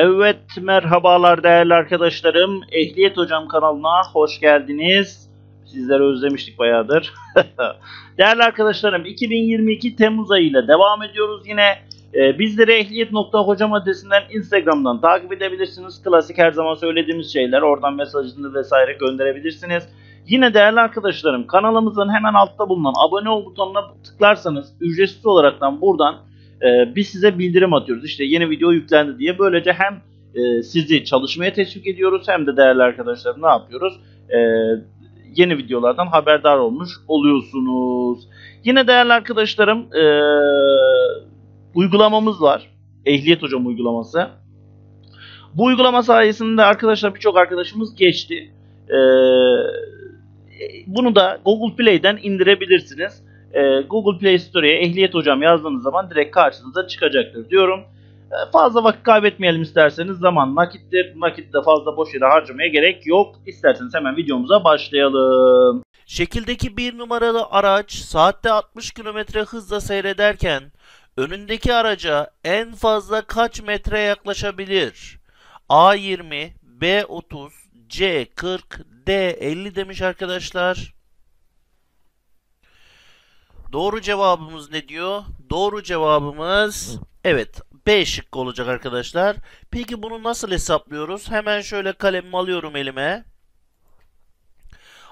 Evet merhabalar değerli arkadaşlarım. Ehliyet Hocam kanalına hoş geldiniz. Sizleri özlemiştik bayağıdır. değerli arkadaşlarım 2022 Temmuz ayıyla devam ediyoruz yine. Ee, bizleri ehliyet.hocam adresinden Instagram'dan takip edebilirsiniz. Klasik her zaman söylediğimiz şeyler oradan mesajını vesaire gönderebilirsiniz. Yine değerli arkadaşlarım kanalımızın hemen altta bulunan abone ol butonuna tıklarsanız ücretsiz olaraktan buradan e, biz size bildirim atıyoruz. İşte yeni video yüklendi diye böylece hem e, sizi çalışmaya teşvik ediyoruz hem de değerli arkadaşlarım ne yapıyoruz? E, yeni videolardan haberdar olmuş oluyorsunuz. Yine değerli arkadaşlarım e, uygulamamız var. Ehliyet Hocam uygulaması. Bu uygulama sayesinde arkadaşlar birçok arkadaşımız geçti. Ee, bunu da Google Play'den indirebilirsiniz. Ee, Google Play Store'ya ehliyet hocam yazdığınız zaman direkt karşınıza çıkacaktır diyorum. Ee, fazla vakit kaybetmeyelim isterseniz zaman nakittir. Nakitte fazla boş yere harcamaya gerek yok. İsterseniz hemen videomuza başlayalım. Şekildeki bir numaralı araç saatte 60 km hızla seyrederken önündeki araca en fazla kaç metre yaklaşabilir? A20, B30, C40, D50 demiş arkadaşlar. Doğru cevabımız ne diyor? Doğru cevabımız evet B şıkkı olacak arkadaşlar. Peki bunu nasıl hesaplıyoruz? Hemen şöyle kalemimi alıyorum elime.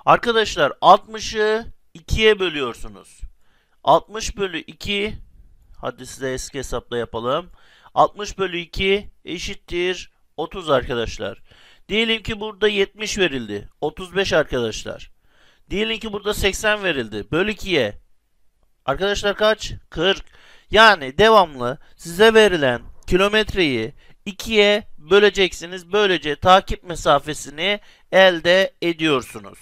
Arkadaşlar 60'ı 2'ye bölüyorsunuz. 60 bölü 2 hadi size eski hesapla yapalım. 60 bölü 2 eşittir 30 arkadaşlar. Diyelim ki burada 70 verildi. 35 arkadaşlar. Diyelim ki burada 80 verildi. Böl 2'ye. Arkadaşlar kaç? 40. Yani devamlı size verilen kilometreyi 2'ye böleceksiniz. Böylece takip mesafesini elde ediyorsunuz.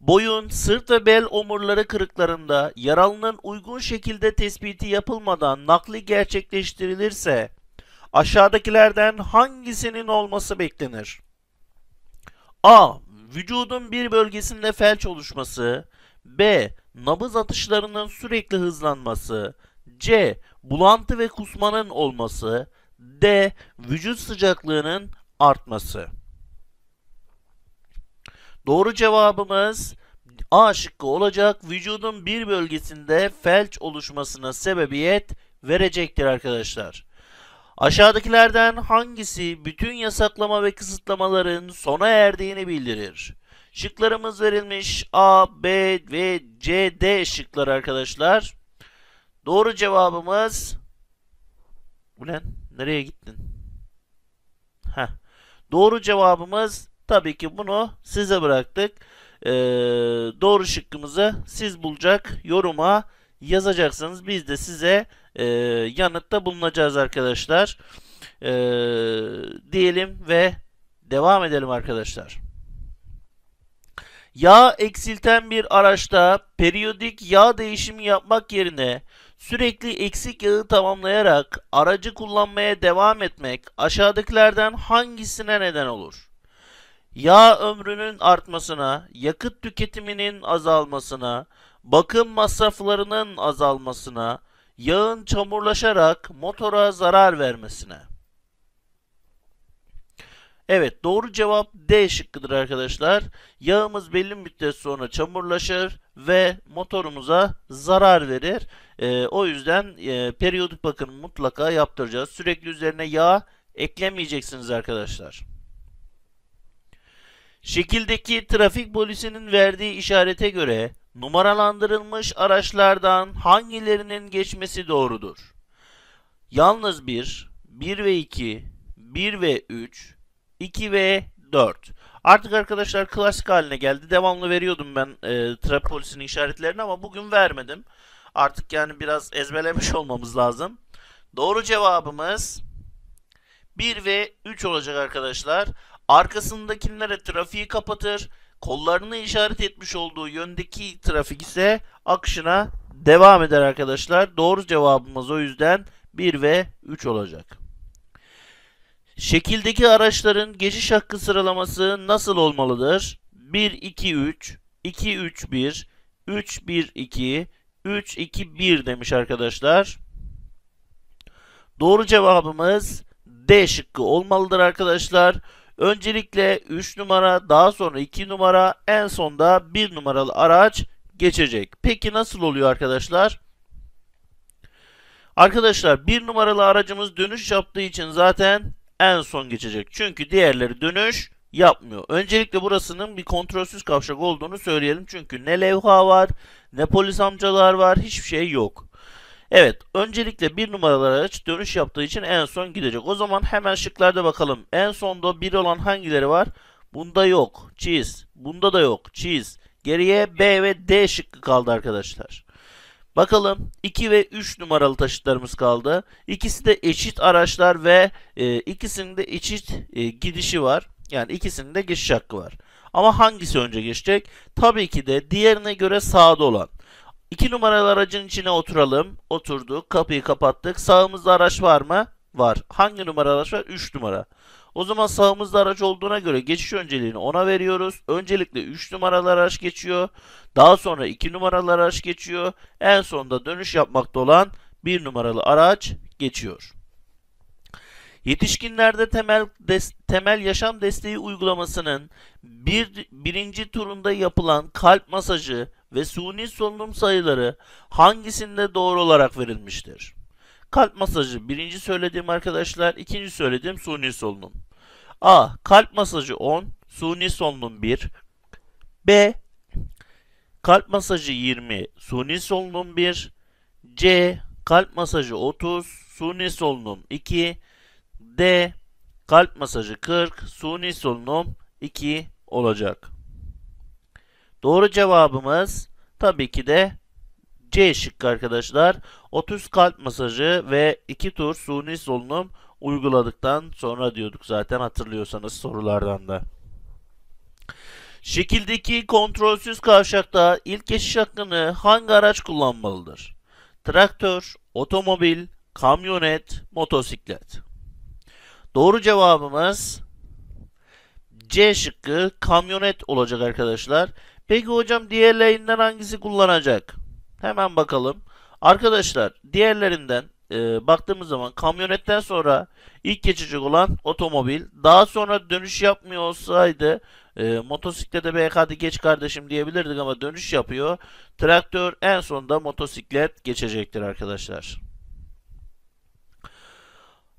Boyun, sırt ve bel omurları kırıklarında yaralının uygun şekilde tespiti yapılmadan nakli gerçekleştirilirse aşağıdakilerden hangisinin olması beklenir? A. Vücudun bir bölgesinde felç oluşması. B. Nabız atışlarının sürekli hızlanması. C. Bulantı ve kusmanın olması. D. Vücut sıcaklığının artması. Doğru cevabımız A şıkkı olacak. Vücudun bir bölgesinde felç oluşmasına sebebiyet verecektir arkadaşlar. Aşağıdakilerden hangisi bütün yasaklama ve kısıtlamaların sona erdiğini bildirir? Şıklarımız verilmiş A, B ve C, D şıkları arkadaşlar. Doğru cevabımız Ulan nereye gittin? Heh. Doğru cevabımız tabii ki bunu size bıraktık. Ee, doğru şıkkımızı siz bulacak yoruma yazacaksınız. Biz de size e, yanıtta bulunacağız arkadaşlar. E, diyelim ve devam edelim arkadaşlar. Yağ eksilten bir araçta periyodik yağ değişimi yapmak yerine sürekli eksik yağı tamamlayarak aracı kullanmaya devam etmek aşağıdakilerden hangisine neden olur? Yağ ömrünün artmasına, yakıt tüketiminin azalmasına, bakım masraflarının azalmasına, yağın çamurlaşarak motora zarar vermesine. Evet doğru cevap D şıkkıdır arkadaşlar. Yağımız belli müddet sonra çamurlaşır ve motorumuza zarar verir. Ee, o yüzden e, periyodik bakım mutlaka yaptıracağız. Sürekli üzerine yağ eklemeyeceksiniz arkadaşlar. Şekildeki trafik polisinin verdiği işarete göre numaralandırılmış araçlardan hangilerinin geçmesi doğrudur? Yalnız 1, 1 ve 2, 1 ve 3, 2 ve 4. Artık arkadaşlar klasik haline geldi. Devamlı veriyordum ben e, trafik polisinin işaretlerini ama bugün vermedim. Artık yani biraz ezberlemiş olmamız lazım. Doğru cevabımız 1 ve 3 olacak arkadaşlar. Arkasındakilere trafiği kapatır. Kollarını işaret etmiş olduğu yöndeki trafik ise akışına devam eder arkadaşlar. Doğru cevabımız o yüzden 1 ve 3 olacak. Şekildeki araçların geçiş hakkı sıralaması nasıl olmalıdır? 1 2 3 2 3 1 3 1 2 3 2 1 demiş arkadaşlar. Doğru cevabımız D şıkkı olmalıdır arkadaşlar. Öncelikle 3 numara, daha sonra 2 numara, en sonda 1 numaralı araç geçecek. Peki nasıl oluyor arkadaşlar? Arkadaşlar 1 numaralı aracımız dönüş yaptığı için zaten en son geçecek. Çünkü diğerleri dönüş yapmıyor. Öncelikle burasının bir kontrolsüz kavşak olduğunu söyleyelim. Çünkü ne levha var, ne polis amcalar var, hiçbir şey yok. Evet, öncelikle bir numaralı araç dönüş yaptığı için en son gidecek. O zaman hemen şıklarda bakalım. En sonda bir olan hangileri var? Bunda yok. Cheese. Bunda da yok. Cheese. Geriye B ve D şıkkı kaldı arkadaşlar. Bakalım 2 ve 3 numaralı taşıtlarımız kaldı. İkisi de eşit araçlar ve e, ikisinin eşit e, gidişi var. Yani ikisinin de geçiş hakkı var. Ama hangisi önce geçecek? Tabii ki de diğerine göre sağda olan. 2 numaralı aracın içine oturalım. Oturduk. Kapıyı kapattık. Sağımızda araç var mı? Var. Hangi numara araç var? 3 numara. O zaman sağımızda araç olduğuna göre geçiş önceliğini ona veriyoruz. Öncelikle 3 numaralı araç geçiyor. Daha sonra 2 numaralı araç geçiyor. En sonunda dönüş yapmakta olan 1 numaralı araç geçiyor. Yetişkinlerde temel des, temel yaşam desteği uygulamasının bir, birinci turunda yapılan kalp masajı ve suni solunum sayıları hangisinde doğru olarak verilmiştir? Kalp masajı birinci söylediğim arkadaşlar, ikinci söylediğim suni solunum. A. Kalp masajı 10, suni solunum 1. B. Kalp masajı 20, suni solunum 1. C. Kalp masajı 30, suni solunum 2. D. Kalp masajı 40, suni solunum 2 olacak. Doğru cevabımız tabii ki de C şıkkı arkadaşlar. 30 kalp masajı ve 2 tur suni solunum uyguladıktan sonra diyorduk zaten hatırlıyorsanız sorulardan da. Şekildeki kontrolsüz kavşakta ilk geçiş hakkını hangi araç kullanmalıdır? Traktör, otomobil, kamyonet, motosiklet. Doğru cevabımız C şıkkı kamyonet olacak arkadaşlar. Peki hocam diğerlerinden hangisi kullanacak? Hemen bakalım. Arkadaşlar diğerlerinden e, baktığımız zaman kamyonetten sonra ilk geçecek olan otomobil daha sonra dönüş yapmıyor olsaydı e, motosiklete belki hadi geç kardeşim diyebilirdik ama dönüş yapıyor. Traktör en sonunda motosiklet geçecektir arkadaşlar.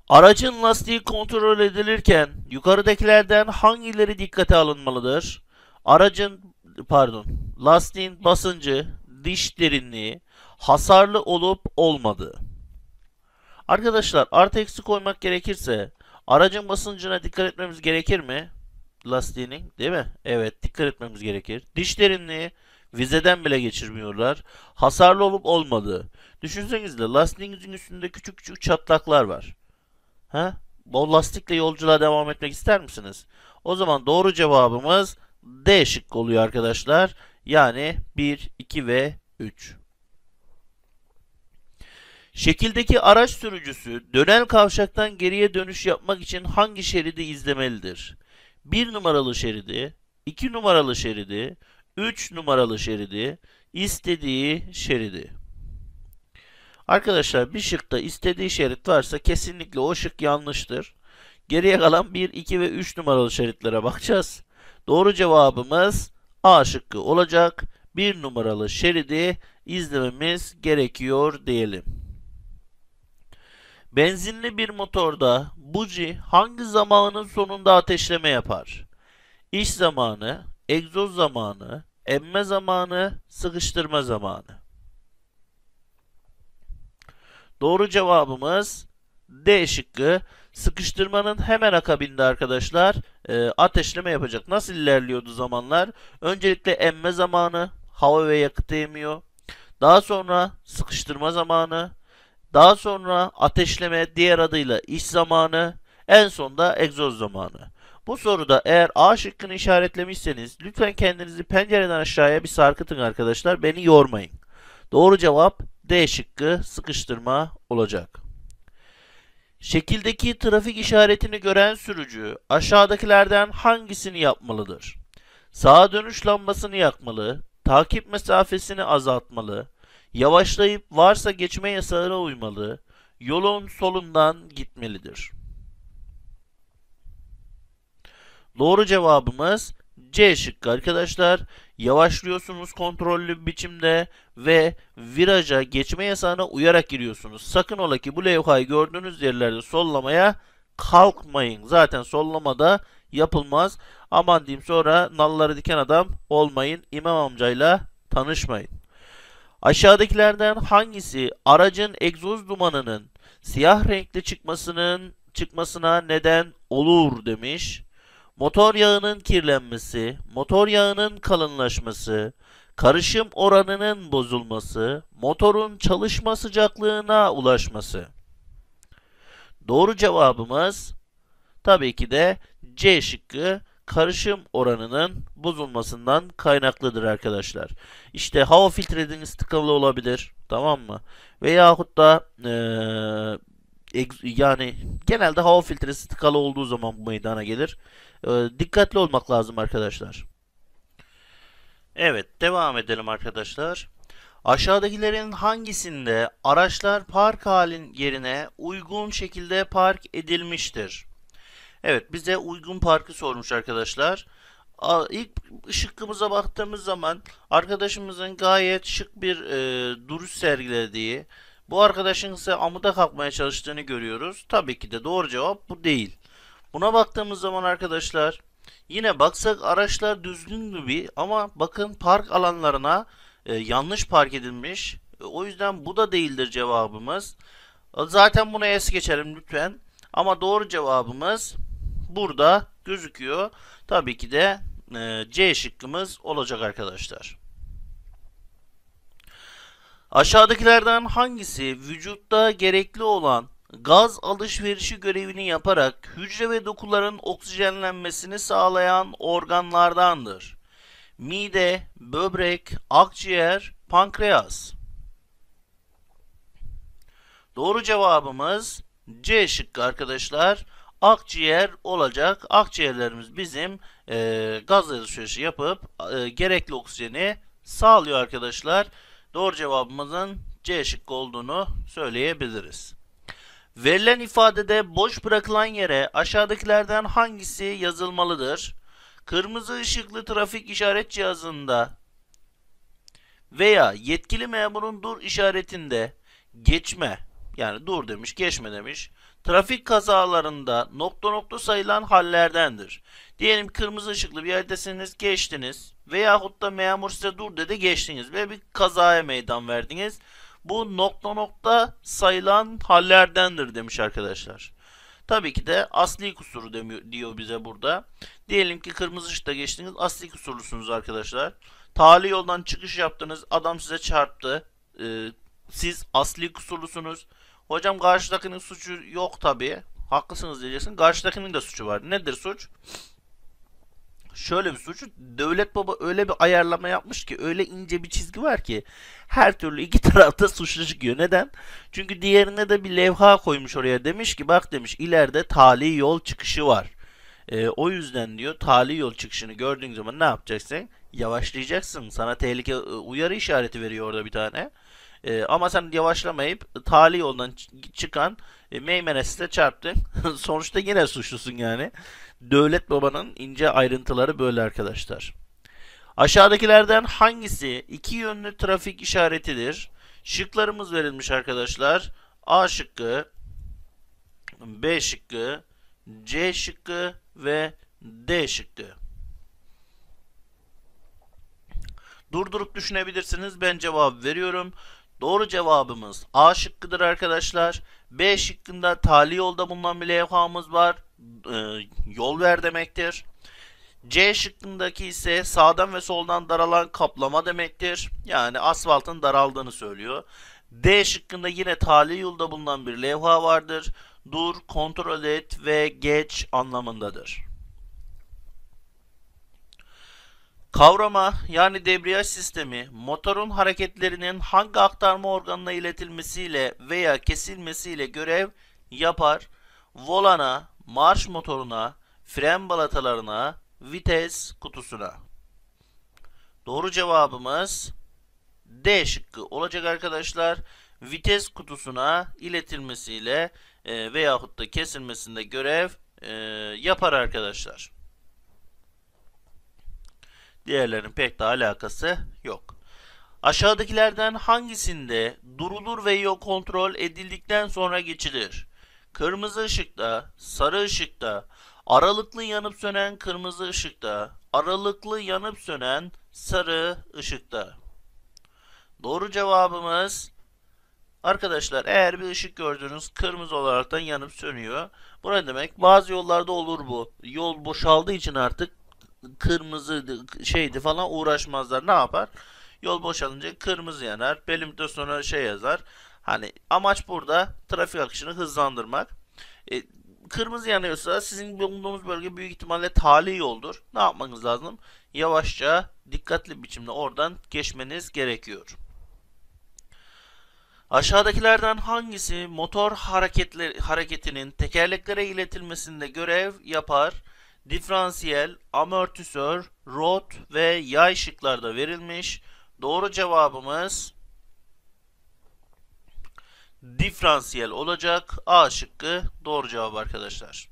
Aracın lastiği kontrol edilirken yukarıdakilerden hangileri dikkate alınmalıdır? Aracın pardon lastiğin basıncı, diş derinliği, hasarlı olup olmadığı. Arkadaşlar artı eksi koymak gerekirse aracın basıncına dikkat etmemiz gerekir mi? Lastiğinin değil mi? Evet dikkat etmemiz gerekir. Diş derinliği vizeden bile geçirmiyorlar. Hasarlı olup olmadığı. Düşünsenize lastiğinizin üstünde küçük küçük çatlaklar var. Ha? O lastikle yolculuğa devam etmek ister misiniz? O zaman doğru cevabımız D şıkkı oluyor arkadaşlar. Yani 1, 2 ve 3. Şekildeki araç sürücüsü dönel kavşaktan geriye dönüş yapmak için hangi şeridi izlemelidir? 1 numaralı şeridi, 2 numaralı şeridi, 3 numaralı şeridi, istediği şeridi. Arkadaşlar bir şıkta istediği şerit varsa kesinlikle o şık yanlıştır. Geriye kalan 1, 2 ve 3 numaralı şeritlere bakacağız. Doğru cevabımız A şıkkı olacak. 1 numaralı şeridi izlememiz gerekiyor diyelim. Benzinli bir motorda buji hangi zamanın sonunda ateşleme yapar? İş zamanı, egzoz zamanı, emme zamanı, sıkıştırma zamanı. Doğru cevabımız D şıkkı. Sıkıştırmanın hemen akabinde arkadaşlar e, ateşleme yapacak. Nasıl ilerliyordu zamanlar? Öncelikle emme zamanı, hava ve yakıt emiyor. Daha sonra sıkıştırma zamanı, daha sonra ateşleme diğer adıyla iş zamanı, en sonda egzoz zamanı. Bu soruda eğer A şıkkını işaretlemişseniz lütfen kendinizi pencereden aşağıya bir sarkıtın arkadaşlar. Beni yormayın. Doğru cevap D şıkkı sıkıştırma olacak. Şekildeki trafik işaretini gören sürücü aşağıdakilerden hangisini yapmalıdır? Sağa dönüş lambasını yakmalı, takip mesafesini azaltmalı, yavaşlayıp varsa geçme yasağına uymalı, yolun solundan gitmelidir. Doğru cevabımız C şıkkı arkadaşlar. Yavaşlıyorsunuz kontrollü biçimde ve viraja geçme yasağına uyarak giriyorsunuz. Sakın ola ki bu levhayı gördüğünüz yerlerde sollamaya kalkmayın. Zaten sollamada yapılmaz. Aman diyeyim sonra nalları diken adam olmayın. İmam amcayla tanışmayın. Aşağıdakilerden hangisi aracın egzoz dumanının siyah renkli çıkmasının çıkmasına neden olur demiş. Motor yağının kirlenmesi, motor yağının kalınlaşması, karışım oranının bozulması, motorun çalışma sıcaklığına ulaşması. Doğru cevabımız tabii ki de C şıkkı karışım oranının bozulmasından kaynaklıdır arkadaşlar. İşte hava filtreniz tıkalı olabilir. Tamam mı? Veyahut da ee, yani genelde hava filtresi tıkalı olduğu zaman bu meydana gelir. E, dikkatli olmak lazım arkadaşlar. Evet devam edelim arkadaşlar. Aşağıdakilerin hangisinde araçlar park halin yerine uygun şekilde park edilmiştir? Evet bize uygun parkı sormuş arkadaşlar. İlk şıkkımıza baktığımız zaman arkadaşımızın gayet şık bir e, duruş sergilediği, bu arkadaşın ise amuda kalkmaya çalıştığını görüyoruz. Tabii ki de doğru cevap bu değil. Buna baktığımız zaman arkadaşlar yine baksak araçlar düzgün gibi ama bakın park alanlarına e, yanlış park edilmiş. E, o yüzden bu da değildir cevabımız. Zaten buna es geçelim lütfen. Ama doğru cevabımız burada gözüküyor. Tabii ki de e, C şıkkımız olacak arkadaşlar. Aşağıdakilerden hangisi vücutta gerekli olan gaz alışverişi görevini yaparak hücre ve dokuların oksijenlenmesini sağlayan organlardandır? Mide, böbrek, akciğer, pankreas. Doğru cevabımız C şıkkı arkadaşlar akciğer olacak. Akciğerlerimiz bizim e, gaz alışverişi yapıp e, gerekli oksijeni sağlıyor arkadaşlar. Doğru cevabımızın C şıkkı olduğunu söyleyebiliriz. Verilen ifadede boş bırakılan yere aşağıdakilerden hangisi yazılmalıdır? Kırmızı ışıklı trafik işaret cihazında veya yetkili memurun dur işaretinde geçme yani dur demiş geçme demiş trafik kazalarında nokta nokta sayılan hallerdendir. Diyelim kırmızı ışıklı bir yerdesiniz geçtiniz veyahut da memur size dur dedi geçtiniz ve bir kazaya meydan verdiniz. Bu nokta nokta sayılan hallerdendir demiş arkadaşlar. Tabii ki de asli kusuru demiyor, diyor bize burada. Diyelim ki kırmızı ışıkta geçtiniz asli kusurlusunuz arkadaşlar. Tali yoldan çıkış yaptınız adam size çarptı. Ee, siz asli kusurlusunuz. Hocam karşıdakinin suçu yok tabi. Haklısınız diyeceksin. Karşıdakinin de suçu var. Nedir suç? Şöyle bir suç. Devlet baba öyle bir ayarlama yapmış ki öyle ince bir çizgi var ki her türlü iki tarafta suçlu çıkıyor. Neden? Çünkü diğerine de bir levha koymuş oraya. Demiş ki bak demiş ileride tali yol çıkışı var. E, o yüzden diyor tali yol çıkışını gördüğün zaman ne yapacaksın? Yavaşlayacaksın. Sana tehlike e, uyarı işareti veriyor orada bir tane. E, ama sen yavaşlamayıp tali yoldan çıkan e, Meymenes'e çarptın. Sonuçta yine suçlusun yani. Devlet babanın ince ayrıntıları böyle arkadaşlar. Aşağıdakilerden hangisi iki yönlü trafik işaretidir? Şıklarımız verilmiş arkadaşlar. A şıkkı, B şıkkı, C şıkkı ve D şıkkı. Durdurup düşünebilirsiniz. Ben cevap veriyorum. Doğru cevabımız A şıkkıdır arkadaşlar. B şıkkında tali yolda bulunan bir levhamız var. Ee, yol ver demektir. C şıkkındaki ise sağdan ve soldan daralan kaplama demektir. Yani asfaltın daraldığını söylüyor. D şıkkında yine tali yolda bulunan bir levha vardır. Dur, kontrol et ve geç anlamındadır. Kavrama yani debriyaj sistemi motorun hareketlerinin hangi aktarma organına iletilmesiyle veya kesilmesiyle görev yapar? Volana, marş motoruna, fren balatalarına, vites kutusuna. Doğru cevabımız D şıkkı olacak arkadaşlar. vites kutusuna iletilmesiyle e, veyahut da kesilmesinde görev e, yapar arkadaşlar. Diğerlerinin pek de alakası yok. Aşağıdakilerden hangisinde durulur ve yol kontrol edildikten sonra geçilir? Kırmızı ışıkta, sarı ışıkta, aralıklı yanıp sönen kırmızı ışıkta, aralıklı yanıp sönen sarı ışıkta. Doğru cevabımız Arkadaşlar eğer bir ışık gördünüz kırmızı olaraktan yanıp sönüyor. Bu ne demek? Bazı yollarda olur bu. Yol boşaldığı için artık kırmızı şeydi falan uğraşmazlar. Ne yapar? Yol boşalınca kırmızı yanar. Belimde sonra şey yazar. Hani amaç burada trafik akışını hızlandırmak. E, kırmızı yanıyorsa sizin bulunduğunuz bölge büyük ihtimalle tali yoldur. Ne yapmanız lazım? Yavaşça, dikkatli biçimde oradan geçmeniz gerekiyor. Aşağıdakilerden hangisi motor hareketleri, hareketinin tekerleklere iletilmesinde görev yapar? Diferansiyel, amortisör, rot ve yay şıklarda verilmiş. Doğru cevabımız diferansiyel olacak. A şıkkı doğru cevap arkadaşlar.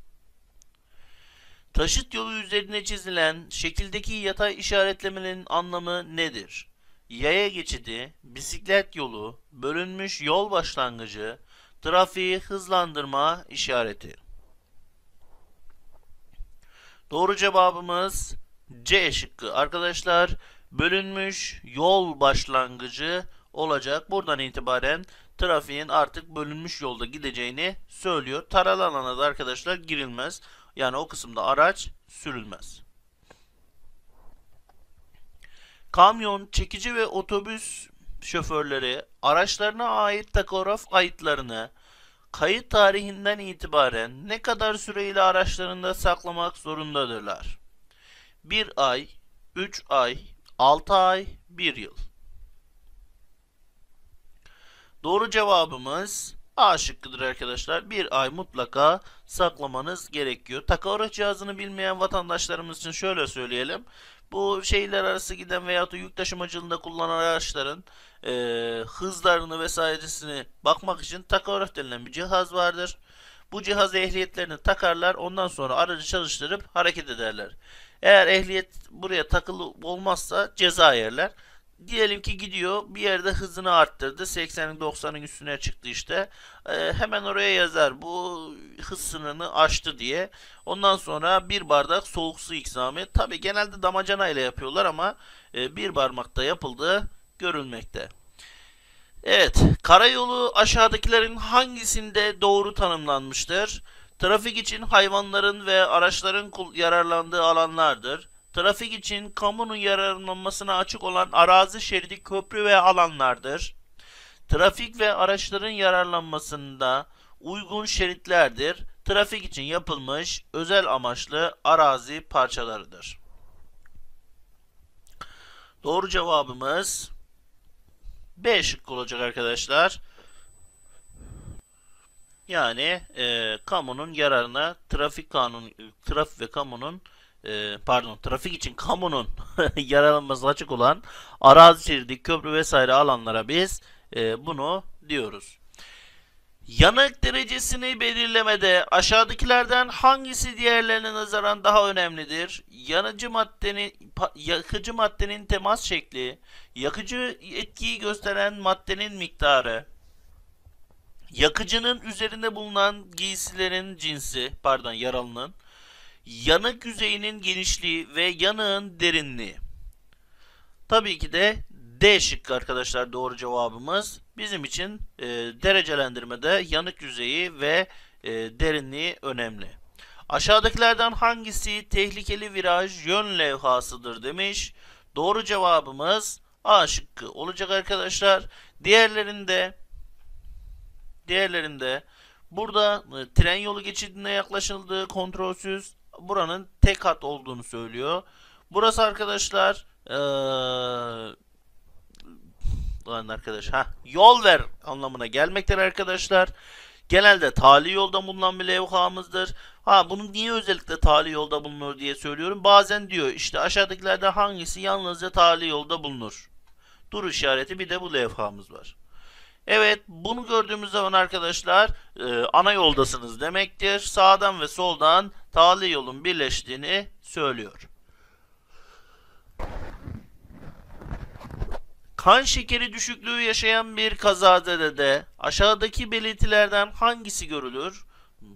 Taşıt yolu üzerine çizilen şekildeki yatay işaretlemenin anlamı nedir? Yaya geçidi, bisiklet yolu, bölünmüş yol başlangıcı, trafiği hızlandırma işareti. Doğru cevabımız C şıkkı. Arkadaşlar bölünmüş yol başlangıcı olacak. Buradan itibaren trafiğin artık bölünmüş yolda gideceğini söylüyor. Taralı alana da arkadaşlar girilmez. Yani o kısımda araç sürülmez. Kamyon, çekici ve otobüs şoförleri araçlarına ait takograf kayıtlarını kayıt tarihinden itibaren ne kadar süreyle araçlarında saklamak zorundadırlar? 1 ay, 3 ay, 6 ay, 1 yıl. Doğru cevabımız A şıkkıdır arkadaşlar. Bir ay mutlaka saklamanız gerekiyor. Takograf cihazını bilmeyen vatandaşlarımız için şöyle söyleyelim. Bu şehirler arası giden veya da yük taşımacılığında kullanan araçların e, hızlarını vesairesini bakmak için takograf denilen bir cihaz vardır. Bu cihaz ehliyetlerini takarlar. Ondan sonra aracı çalıştırıp hareket ederler. Eğer ehliyet buraya takılı olmazsa ceza yerler. Diyelim ki gidiyor bir yerde hızını arttırdı. 80'in 90'ın üstüne çıktı işte. Ee, hemen oraya yazar bu hız sınırını aştı diye. Ondan sonra bir bardak soğuk su ikramı. Tabi genelde damacana ile yapıyorlar ama e, bir parmakta yapıldığı görülmekte. Evet, karayolu aşağıdakilerin hangisinde doğru tanımlanmıştır? Trafik için hayvanların ve araçların yararlandığı alanlardır. Trafik için kamunun yararlanmasına açık olan arazi şeridi köprü ve alanlardır. Trafik ve araçların yararlanmasında uygun şeritlerdir. Trafik için yapılmış özel amaçlı arazi parçalarıdır. Doğru cevabımız B şıkkı olacak arkadaşlar. Yani e, kamunun yararına trafik kanun trafik ve kamunun e, pardon trafik için kamunun yararlanması açık olan arazi şeridi, köprü vesaire alanlara biz e, bunu diyoruz. Yanık derecesini belirlemede aşağıdakilerden hangisi diğerlerine nazaran daha önemlidir? Yanıcı maddenin yakıcı maddenin temas şekli, yakıcı etkiyi gösteren maddenin miktarı, yakıcının üzerinde bulunan giysilerin cinsi, pardon yaralının, yanık yüzeyinin genişliği ve yanığın derinliği. Tabii ki de D şıkkı arkadaşlar doğru cevabımız. Bizim için e, derecelendirmede yanık yüzeyi ve e, derinliği önemli. Aşağıdakilerden hangisi tehlikeli viraj yön levhasıdır demiş. Doğru cevabımız A şıkkı olacak arkadaşlar. Diğerlerinde diğerlerinde burada e, tren yolu geçidine yaklaşıldığı kontrolsüz buranın tek hat olduğunu söylüyor. Burası arkadaşlar ee, lan arkadaş ha yol ver anlamına gelmektir arkadaşlar. Genelde tali yolda bulunan bir levhamızdır. Ha bunun niye özellikle tali yolda bulunur diye söylüyorum. Bazen diyor işte aşağıdakilerden hangisi yalnızca tali yolda bulunur. Dur işareti bir de bu levhamız var. Evet bunu gördüğümüz zaman arkadaşlar e, ana yoldasınız demektir. Sağdan ve soldan tali yolun birleştiğini söylüyor. Kan şekeri düşüklüğü yaşayan bir kazada de aşağıdaki belirtilerden hangisi görülür?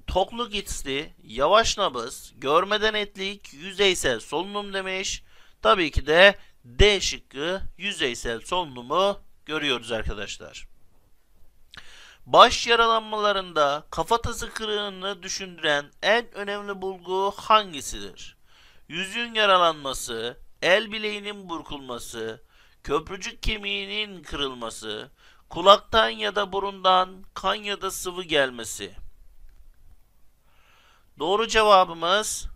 Tokluk hissi, yavaş nabız, görmeden etlik, yüzeysel solunum demiş. Tabii ki de D şıkkı yüzeysel solunumu görüyoruz arkadaşlar. Baş yaralanmalarında kafatası kırığını düşündüren en önemli bulgu hangisidir? Yüzün yaralanması, el bileğinin burkulması, köprücük kemiğinin kırılması, kulaktan ya da burundan kan ya da sıvı gelmesi. Doğru cevabımız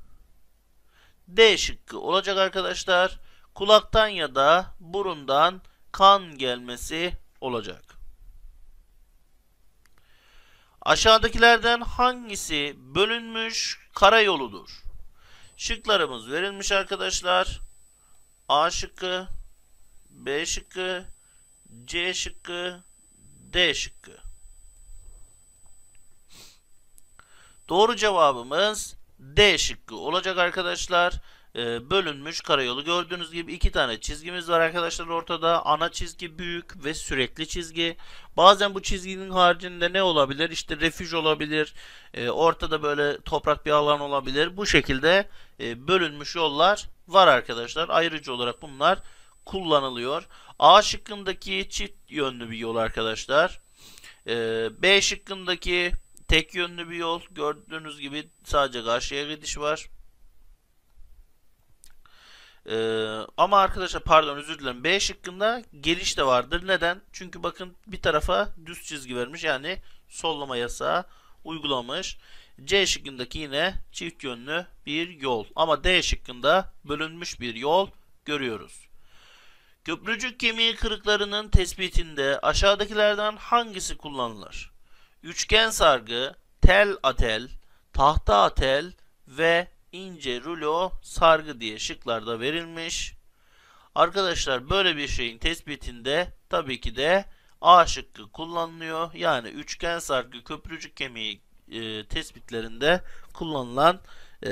D şıkkı olacak arkadaşlar. Kulaktan ya da burundan kan gelmesi olacak. Aşağıdakilerden hangisi bölünmüş karayoludur? Şıklarımız verilmiş arkadaşlar. A şıkkı, B şıkkı, C şıkkı, D şıkkı. Doğru cevabımız D şıkkı olacak arkadaşlar. Ee, bölünmüş karayolu. Gördüğünüz gibi iki tane çizgimiz var arkadaşlar ortada. Ana çizgi büyük ve sürekli çizgi. Bazen bu çizginin haricinde ne olabilir? İşte refüj olabilir. E, ortada böyle toprak bir alan olabilir. Bu şekilde e, bölünmüş yollar var arkadaşlar. Ayrıcı olarak bunlar kullanılıyor. A şıkkındaki çift yönlü bir yol arkadaşlar. E, B şıkkındaki tek yönlü bir yol. Gördüğünüz gibi sadece karşıya gidiş var. Ee, ama arkadaşlar pardon özür dilerim. B şıkkında geliş de vardır. Neden? Çünkü bakın bir tarafa düz çizgi vermiş. Yani sollama yasağı uygulamış. C şıkkındaki yine çift yönlü bir yol. Ama D şıkkında bölünmüş bir yol görüyoruz. Köprücük kemiği kırıklarının tespitinde aşağıdakilerden hangisi kullanılır? Üçgen sargı, tel atel, tahta atel ve ince rulo sargı diye şıklarda verilmiş. Arkadaşlar böyle bir şeyin tespitinde tabii ki de A şıkkı kullanılıyor. Yani üçgen sargı köprücük kemiği e, tespitlerinde kullanılan e,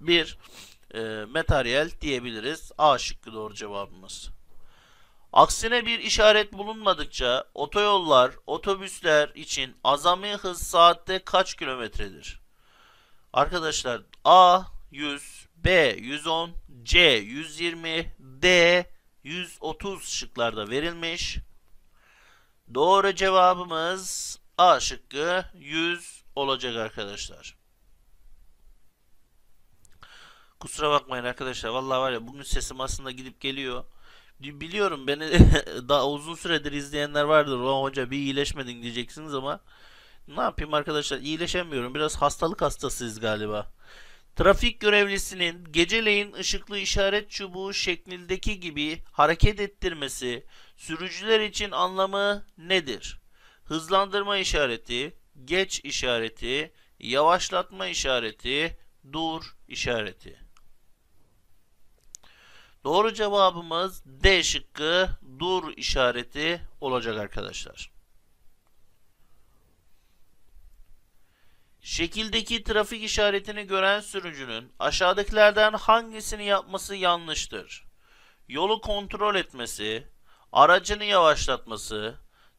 bir e, materyal diyebiliriz. A şıkkı doğru cevabımız. Aksine bir işaret bulunmadıkça otoyollar, otobüsler için azami hız saatte kaç kilometredir? Arkadaşlar A 100, B 110, C 120, D 130 şıklarda verilmiş. Doğru cevabımız A şıkkı 100 olacak arkadaşlar. Kusura bakmayın arkadaşlar. Vallahi var ya bugün sesim aslında gidip geliyor. Biliyorum beni daha uzun süredir izleyenler vardır. O hoca bir iyileşmedin diyeceksiniz ama ne yapayım arkadaşlar iyileşemiyorum. Biraz hastalık hastasıyız galiba. Trafik görevlisinin geceleyin ışıklı işaret çubuğu şeklindeki gibi hareket ettirmesi sürücüler için anlamı nedir? Hızlandırma işareti, geç işareti, yavaşlatma işareti, dur işareti. Doğru cevabımız D şıkkı dur işareti olacak arkadaşlar. Şekildeki trafik işaretini gören sürücünün aşağıdakilerden hangisini yapması yanlıştır? Yolu kontrol etmesi, aracını yavaşlatması,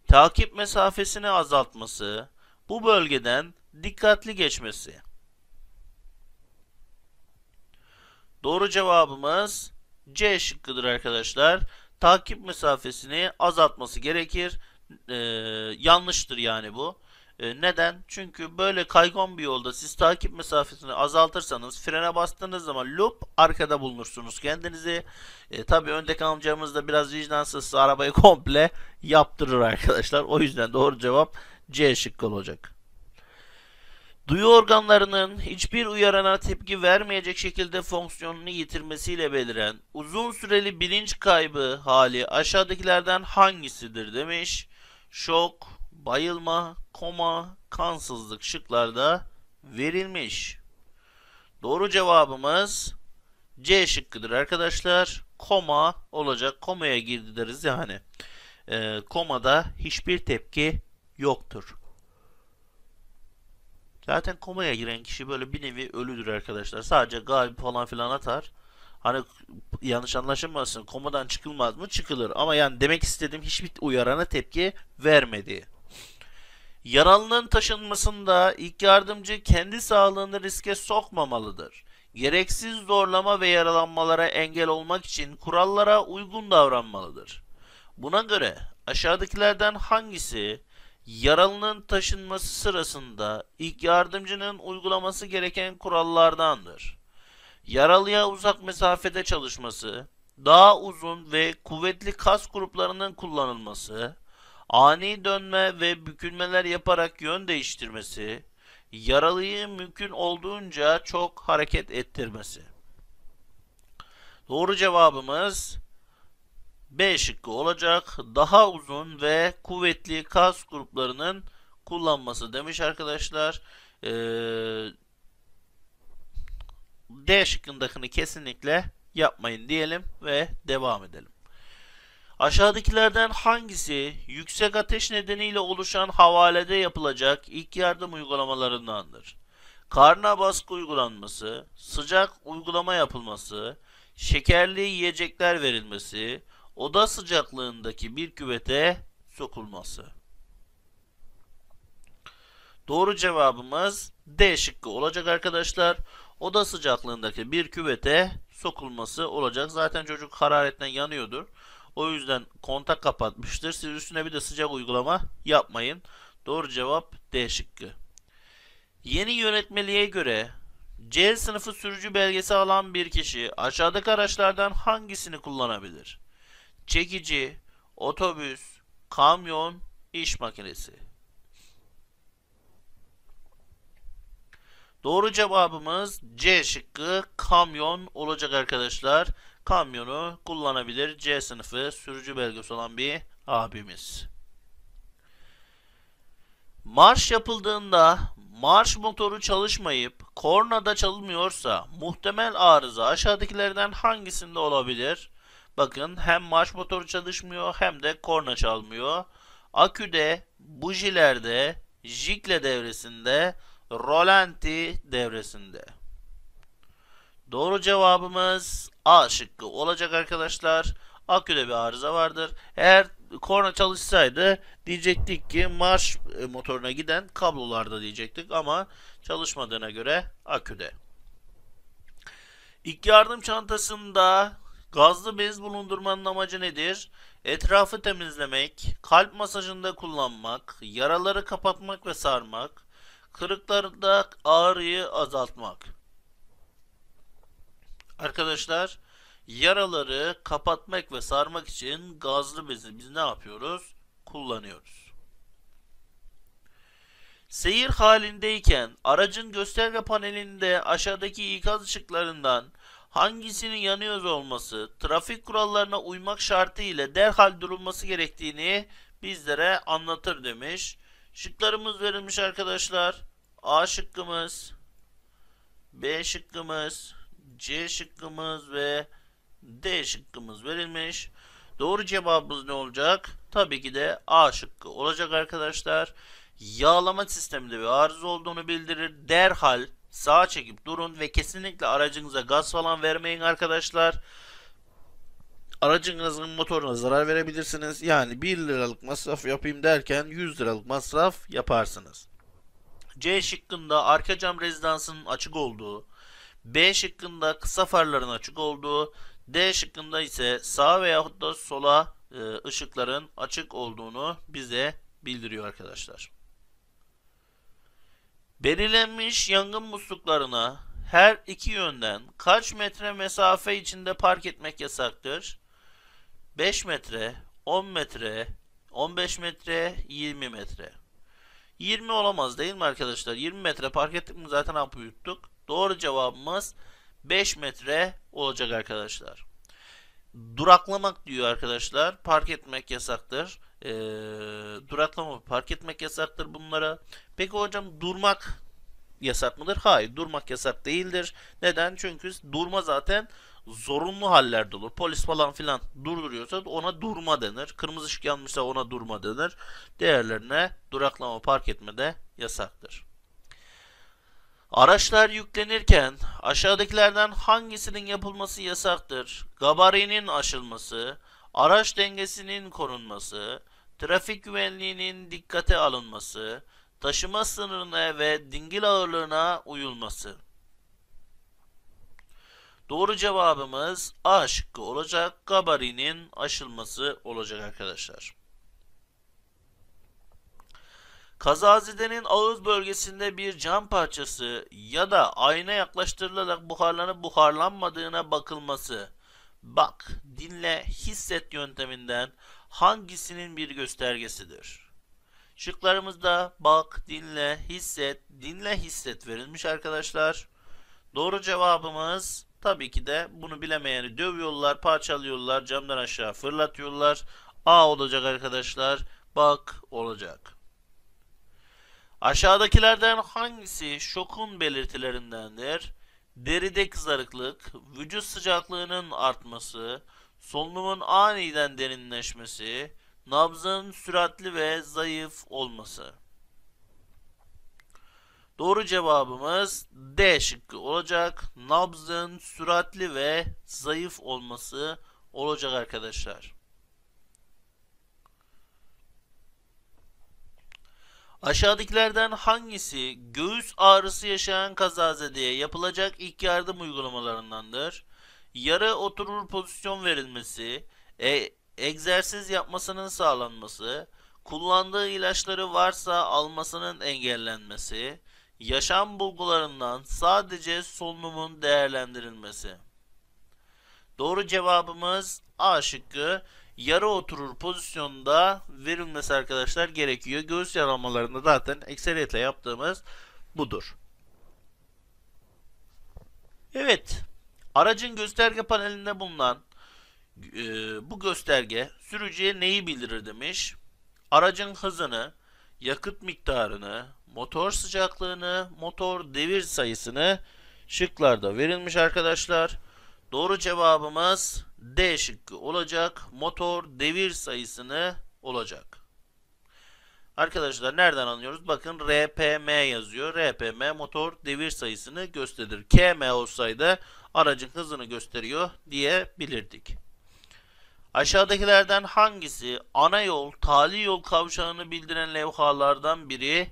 takip mesafesini azaltması, bu bölgeden dikkatli geçmesi. Doğru cevabımız C şıkkıdır arkadaşlar. Takip mesafesini azaltması gerekir. Ee, yanlıştır yani bu. E, neden? Çünkü böyle kaygan bir yolda siz takip mesafesini azaltırsanız frene bastığınız zaman loop arkada bulunursunuz kendinizi. E, Tabi öndeki amcamız da biraz vicdansız arabayı komple yaptırır arkadaşlar. O yüzden doğru cevap C şıkkı olacak. Duyu organlarının hiçbir uyarana tepki vermeyecek şekilde fonksiyonunu yitirmesiyle beliren uzun süreli bilinç kaybı hali aşağıdakilerden hangisidir demiş. Şok, bayılma, koma, kansızlık şıklarda verilmiş. Doğru cevabımız C şıkkıdır arkadaşlar. Koma olacak. Komaya girdi deriz yani. e, komada hiçbir tepki yoktur. Zaten komaya giren kişi böyle bir nevi ölüdür arkadaşlar. Sadece galip falan filan atar. Hani yanlış anlaşılmasın. Komadan çıkılmaz mı? Çıkılır. Ama yani demek istediğim hiçbir uyarana tepki vermedi. Yaralının taşınmasında ilk yardımcı kendi sağlığını riske sokmamalıdır. Gereksiz zorlama ve yaralanmalara engel olmak için kurallara uygun davranmalıdır. Buna göre aşağıdakilerden hangisi yaralının taşınması sırasında ilk yardımcının uygulaması gereken kurallardandır? Yaralıya uzak mesafede çalışması, daha uzun ve kuvvetli kas gruplarının kullanılması, ani dönme ve bükülmeler yaparak yön değiştirmesi, yaralıyı mümkün olduğunca çok hareket ettirmesi. Doğru cevabımız B şıkkı olacak. Daha uzun ve kuvvetli kas gruplarının kullanması demiş arkadaşlar. Ee, D şıkkındakini kesinlikle yapmayın diyelim ve devam edelim. Aşağıdakilerden hangisi yüksek ateş nedeniyle oluşan havalede yapılacak ilk yardım uygulamalarındandır? Karna baskı uygulanması, sıcak uygulama yapılması, şekerli yiyecekler verilmesi, oda sıcaklığındaki bir küvete sokulması. Doğru cevabımız D şıkkı olacak arkadaşlar. Oda sıcaklığındaki bir küvete sokulması olacak. Zaten çocuk hararetten yanıyordur. O yüzden kontak kapatmıştır. Siz üstüne bir de sıcak uygulama yapmayın. Doğru cevap D şıkkı. Yeni yönetmeliğe göre C sınıfı sürücü belgesi alan bir kişi aşağıdaki araçlardan hangisini kullanabilir? Çekici, otobüs, kamyon, iş makinesi. Doğru cevabımız C şıkkı kamyon olacak arkadaşlar. Kamyonu kullanabilir C sınıfı sürücü belgesi olan bir abimiz. Marş yapıldığında marş motoru çalışmayıp kornada çalınmıyorsa muhtemel arıza aşağıdakilerden hangisinde olabilir? Bakın hem marş motoru çalışmıyor hem de korna çalmıyor. Aküde, bujilerde, jikle devresinde, rolanti devresinde. Doğru cevabımız A şıkkı olacak arkadaşlar. Aküde bir arıza vardır. Eğer korna çalışsaydı diyecektik ki marş e, motoruna giden kablolarda diyecektik ama çalışmadığına göre aküde. İlk yardım çantasında gazlı bez bulundurmanın amacı nedir? Etrafı temizlemek, kalp masajında kullanmak, yaraları kapatmak ve sarmak, kırıklarda ağrıyı azaltmak. Arkadaşlar yaraları kapatmak ve sarmak için gazlı bezi biz ne yapıyoruz? Kullanıyoruz. Seyir halindeyken aracın gösterge panelinde aşağıdaki ikaz ışıklarından hangisinin yanıyor olması, trafik kurallarına uymak şartı ile derhal durulması gerektiğini bizlere anlatır demiş. Şıklarımız verilmiş arkadaşlar. A şıkkımız, B şıkkımız, C şıkkımız ve D şıkkımız verilmiş. Doğru cevabımız ne olacak? Tabii ki de A şıkkı olacak arkadaşlar. Yağlama sisteminde bir arıza olduğunu bildirir. Derhal sağa çekip durun ve kesinlikle aracınıza gaz falan vermeyin arkadaşlar. Aracınızın motoruna zarar verebilirsiniz. Yani 1 liralık masraf yapayım derken 100 liralık masraf yaparsınız. C şıkkında arka cam rezidansının açık olduğu, B şıkkında kısa farların açık olduğu, D şıkkında ise sağ veyahut da sola e, ışıkların açık olduğunu bize bildiriyor arkadaşlar. Belirlenmiş yangın musluklarına her iki yönden kaç metre mesafe içinde park etmek yasaktır? 5 metre, 10 metre, 15 metre, 20 metre. 20 olamaz değil mi arkadaşlar? 20 metre park ettik mi zaten hapı yuttuk. Doğru cevabımız 5 metre olacak arkadaşlar. Duraklamak diyor arkadaşlar. Park etmek yasaktır. Ee, duraklama park etmek yasaktır bunlara. Peki hocam durmak yasak mıdır? Hayır durmak yasak değildir. Neden? Çünkü durma zaten zorunlu hallerde olur. Polis falan filan durduruyorsa ona durma denir. Kırmızı ışık yanmışsa ona durma denir. Diğerlerine duraklama park etme de yasaktır. Araçlar yüklenirken aşağıdakilerden hangisinin yapılması yasaktır? Gabarinin aşılması, araç dengesinin korunması, trafik güvenliğinin dikkate alınması, taşıma sınırına ve dingil ağırlığına uyulması. Doğru cevabımız A şıkkı olacak. Gabarinin aşılması olacak arkadaşlar. Kazazidenin ağız bölgesinde bir cam parçası ya da ayna yaklaştırılarak buharlanıp buharlanmadığına bakılması. Bak, dinle, hisset yönteminden hangisinin bir göstergesidir? Şıklarımızda bak, dinle, hisset, dinle, hisset verilmiş arkadaşlar. Doğru cevabımız tabii ki de bunu bilemeyeni dövüyorlar, parçalıyorlar, camdan aşağı fırlatıyorlar. A olacak arkadaşlar. Bak olacak. Aşağıdakilerden hangisi şokun belirtilerindendir? Deride kızarıklık, vücut sıcaklığının artması, solunumun aniden derinleşmesi, nabzın süratli ve zayıf olması. Doğru cevabımız D şıkkı olacak. Nabzın süratli ve zayıf olması olacak arkadaşlar. Aşağıdakilerden hangisi göğüs ağrısı yaşayan kazazedeye yapılacak ilk yardım uygulamalarındandır? Yarı oturur pozisyon verilmesi, e, egzersiz yapmasının sağlanması, kullandığı ilaçları varsa almasının engellenmesi, yaşam bulgularından sadece solunumun değerlendirilmesi. Doğru cevabımız A şıkkı yarı oturur pozisyonda verilmesi arkadaşlar gerekiyor. Göğüs yaralamalarında zaten ekseriyetle yaptığımız budur. Evet. Aracın gösterge panelinde bulunan e, bu gösterge sürücüye neyi bildirir demiş. Aracın hızını, yakıt miktarını, motor sıcaklığını, motor devir sayısını şıklarda verilmiş arkadaşlar. Doğru cevabımız D şıkkı olacak. Motor devir sayısını olacak. Arkadaşlar nereden anlıyoruz? Bakın RPM yazıyor. RPM motor devir sayısını gösterir. KM olsaydı aracın hızını gösteriyor diyebilirdik. Aşağıdakilerden hangisi ana yol, tali yol kavşağını bildiren levhalardan biri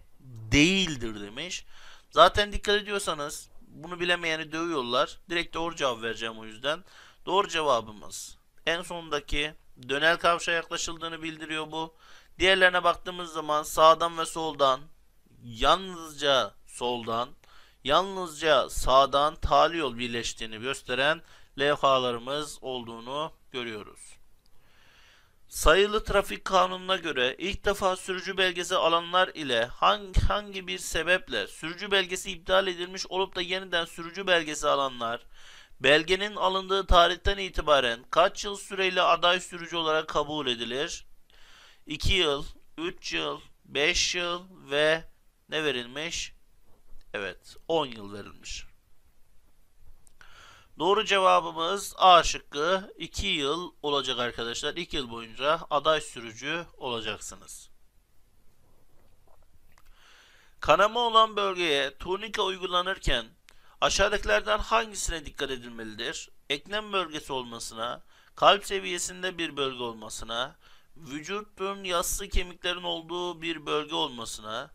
değildir demiş. Zaten dikkat ediyorsanız bunu bilemeyeni dövüyorlar. Direkt doğru cevap vereceğim o yüzden. Doğru cevabımız en sondaki dönel kavşağa yaklaşıldığını bildiriyor bu. Diğerlerine baktığımız zaman sağdan ve soldan yalnızca soldan yalnızca sağdan tali yol birleştiğini gösteren levhalarımız olduğunu görüyoruz. Sayılı trafik kanununa göre ilk defa sürücü belgesi alanlar ile hangi, hangi bir sebeple sürücü belgesi iptal edilmiş olup da yeniden sürücü belgesi alanlar belgenin alındığı tarihten itibaren kaç yıl süreyle aday sürücü olarak kabul edilir? 2 yıl, 3 yıl, 5 yıl ve ne verilmiş? Evet 10 yıl verilmiş. Doğru cevabımız A şıkkı 2 yıl olacak arkadaşlar. 2 yıl boyunca aday sürücü olacaksınız. Kanama olan bölgeye turnika uygulanırken aşağıdakilerden hangisine dikkat edilmelidir? Eklem bölgesi olmasına, kalp seviyesinde bir bölge olmasına, vücutun yassı kemiklerin olduğu bir bölge olmasına,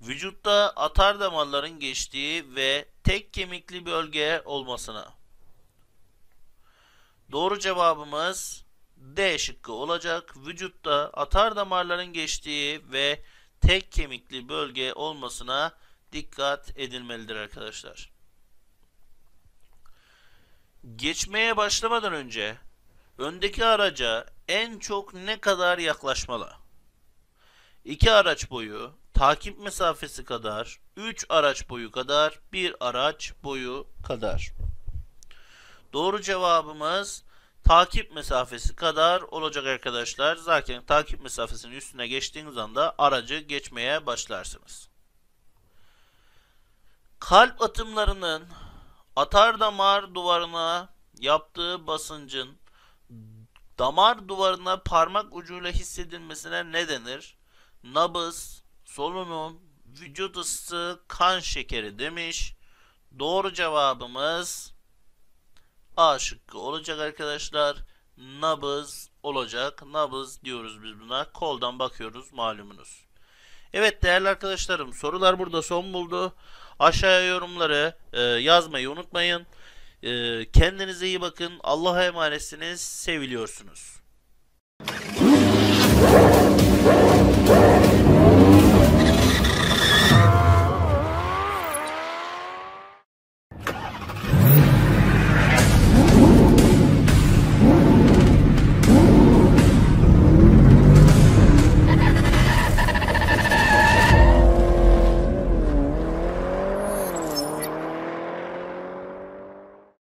vücutta atar damarların geçtiği ve tek kemikli bölge olmasına. Doğru cevabımız D şıkkı olacak. Vücutta atar damarların geçtiği ve tek kemikli bölge olmasına dikkat edilmelidir arkadaşlar. Geçmeye başlamadan önce öndeki araca en çok ne kadar yaklaşmalı? İki araç boyu, takip mesafesi kadar, 3 araç boyu kadar, bir araç boyu kadar. Doğru cevabımız takip mesafesi kadar olacak arkadaşlar. Zaten takip mesafesinin üstüne geçtiğiniz anda aracı geçmeye başlarsınız. Kalp atımlarının atar damar duvarına yaptığı basıncın damar duvarına parmak ucuyla hissedilmesine ne denir? Nabız, solunum, vücut ısısı, kan şekeri demiş. Doğru cevabımız A şıkkı olacak arkadaşlar. Nabız olacak. Nabız diyoruz biz buna. Koldan bakıyoruz malumunuz. Evet değerli arkadaşlarım sorular burada son buldu. Aşağıya yorumları e, yazmayı unutmayın. E, kendinize iyi bakın. Allah'a emanetsiniz. Seviliyorsunuz.